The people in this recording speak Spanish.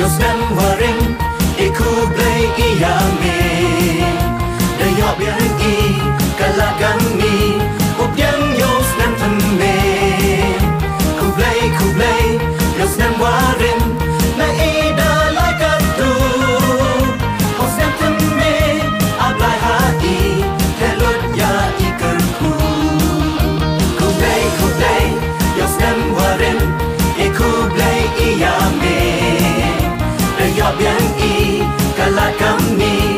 yos nem Ya bien y con la